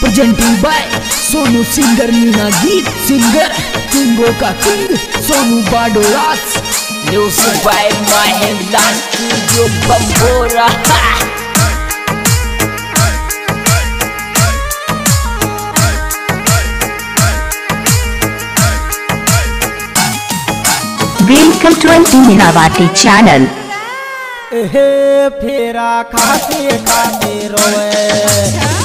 Presenting by Sonu singer, Meena गीत singer, किंगो का किंग सोनू बाडोलास यो सुपाय माय हेडलाइन जो बम्बोरा वेलकम टू एंटी मीनावाटी चैनल। हे फेरा खाती खाती रोए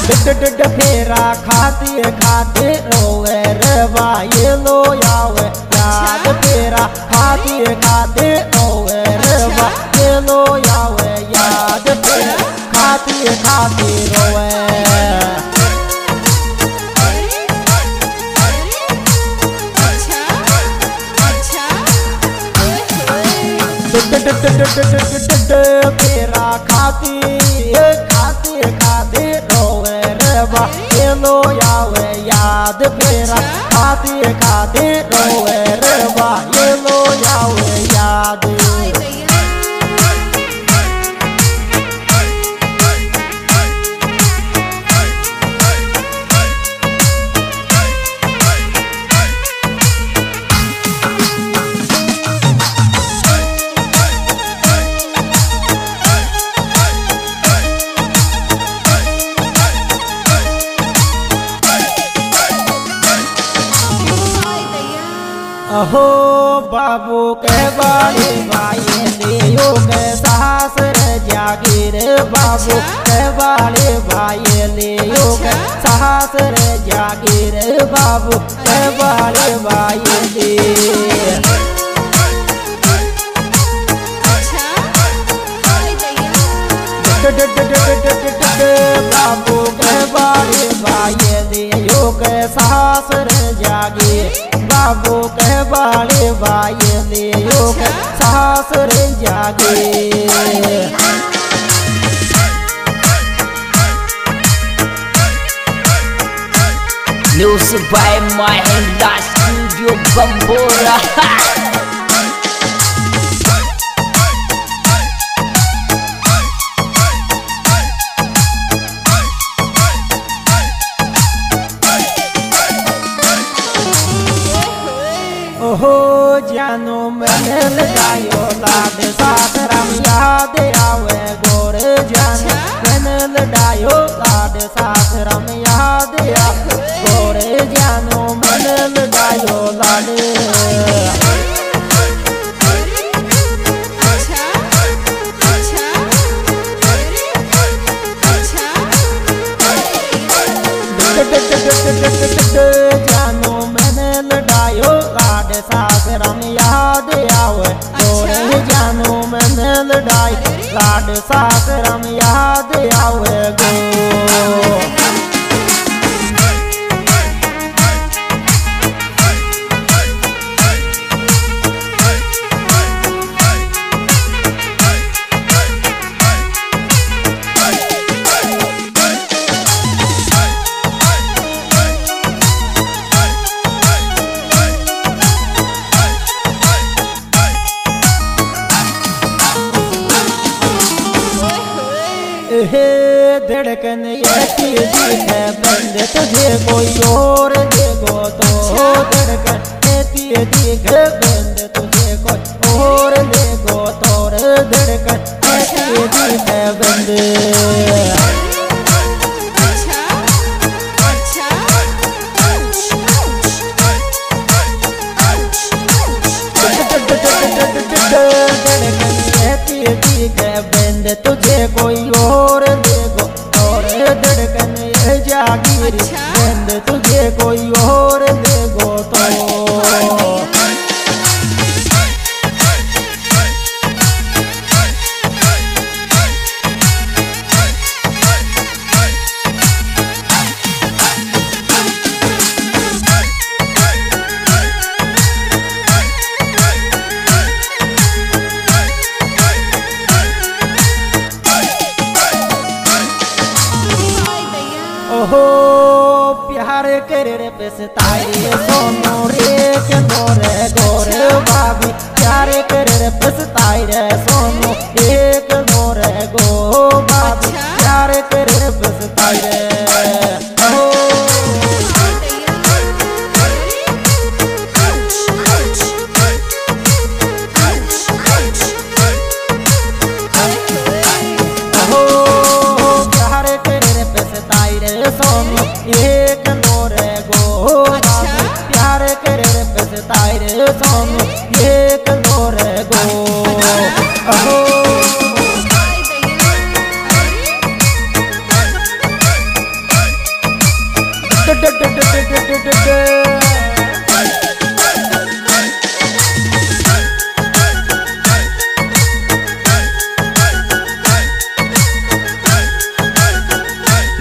डिड फेरा खाती खाती रोए रे भाई लो यावे। याद फेरा खाती खाती रोए रे भाई लो यावे। याद याद फेरा खाती खाते रोए रे ये लो जाओ याद। अहो बाबू के बाड़ी भाई लियो के सास रे जागीर। बाबू के बाड़ी भाई लियो के सास रे जागीर। बाबू के बाड़ी भाई ली बाबू के बाड़ी भाई लियो के सास रे जागीर। बाबो के बाले बाई ने योग सास रे जागे। News by my last studio Bambora ओहो जानो मैंने लगायो लाड साथ राम याद आवे गोर जानो। मैंने लगायो लाड साथ राम याद आवे। गोर जानो मैंने लगायो लाड। आवे धड़कन है बंद। तुझे कोई और देखो तो धड़कन तेज़ी बंद। तुझे कोई और देखो तो धड़कन बंद बंद। ओहो प्यार कर रे पछताए सोनो रे, के गोरे गोरे बाबी प्यार कर रे पछताए रे सोनो, एक गोरे गो बाबी प्यार कर रे पछताए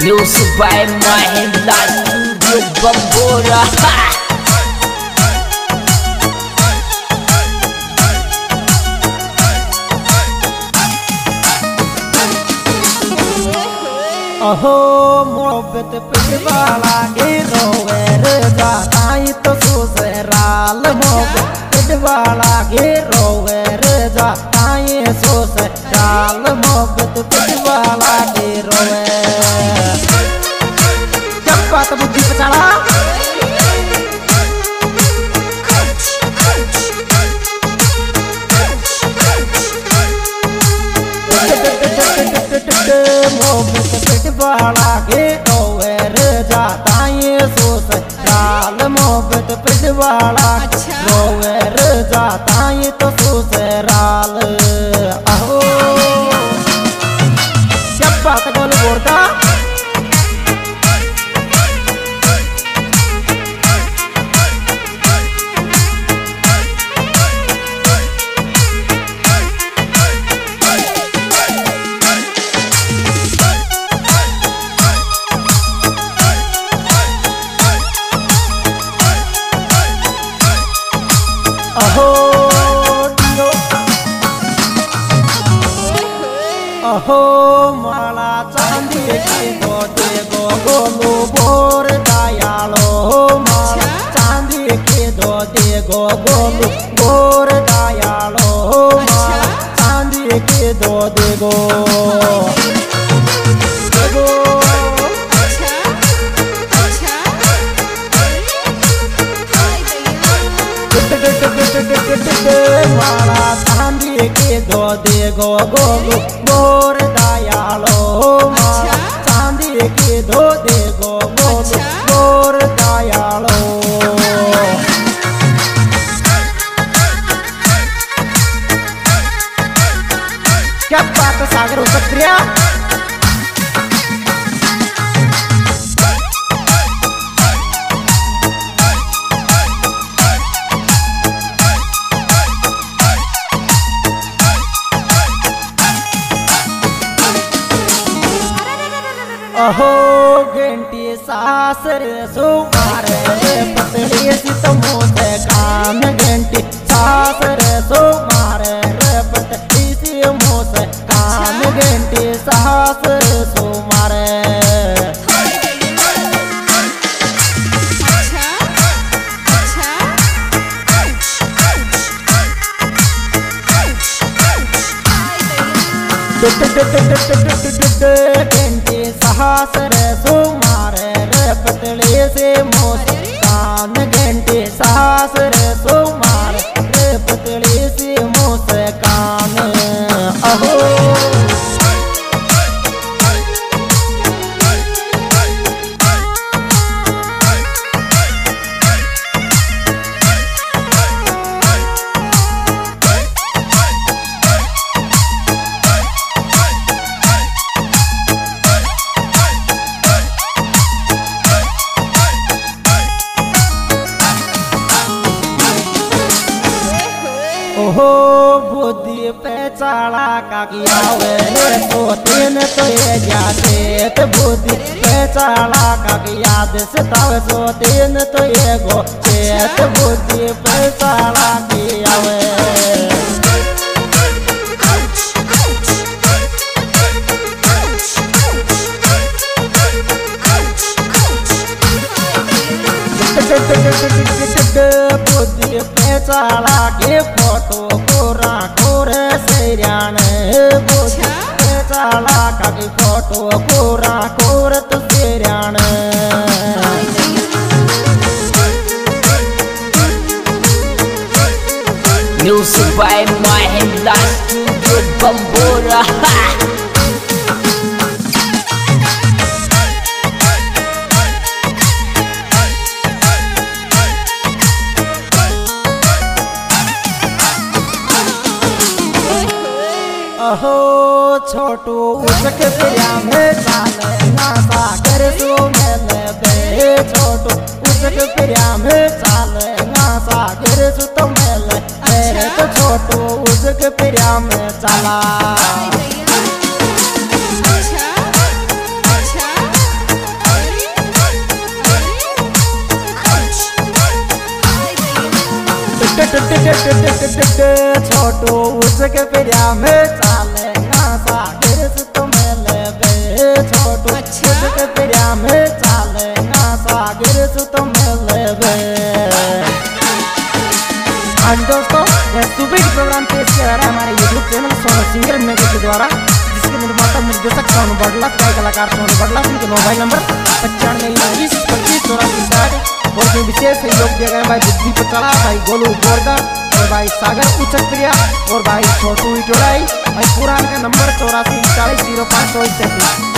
New Subay Mahindra Studio Bambora अहो, मोहब्बत पिटवाला गिरो रे जाताई तो सुसराल मोहब्बत पिटवाला गिरो रे जाताई सुसराल मोहब्बत पिटवाला गिरो जब बात बुद्धि पचाड़ा मोहब्बत पिटवाला जाता ये जाताई सुसराल मोहब्बत पिटवाला वाला रे जाता तो माला चांदी की गोटे गो गोलू बोर दयालो। माला चांदी की दो दे गो गोलू बोर दयालो। माला चांदी की दो दे गो। दे गो माला चांदी के दो दे गो गोलू बोर दयालो माला चांदी के दे गो दयालो। क्या बात सागर हो सकती है अहो घंटी सासर सुमार पतली से कान घंटी सासर सुमार पतली से कान घंटी सासर सुमार घंटी सासर सुमार पतले से मोस कान घंटी सासर ओहो, बुद्धि पे चाला का वे तो तीन तो ये जाते तो बुद्धि पे चाला का किया दस सो तीन तो ये गो चेत बुद्धि पे चाला किया वे बुद्धि पे चाला के फ़ोटो कोरा कोरे सेरियान बुद्धि पे चाला का के फ़ोटो कोरा कोर तो सेरियान Music by Mahindra Studio Bambora ha! अहो छोटू उसके प्रिया में चाले ना सागर सो में बे छोटू उसक प्रिया में चाले सागर मेरे तो छोटू उसक प्रिया में चला छोटू उसके प्रिया में चाले छोटू उसके प्रिया में चाले आज दोस्तों यह सुबह प्रोग्राम पेश किया जा रहा है हमारे यूट्यूब चैनल सोनू सिंगर मेरे के द्वारा जिसके निर्माता निर्देशक सोनू बडला गाय कलाकार सोनू बडला उनके मोबाइल नंबर पचानवे उन्नीस पच्चीस चौरासी साठ और विशेष सहयोग दिया गया भाई बुद्धि पकड़ा भाई गोलू बोरदा और भाई सागर उचक प्रिया और भाई छोटू जोड़ाई भाई पुरान का नंबर चौरासी, चालीस, ज़ीरो पाँच सौ तैंतीस।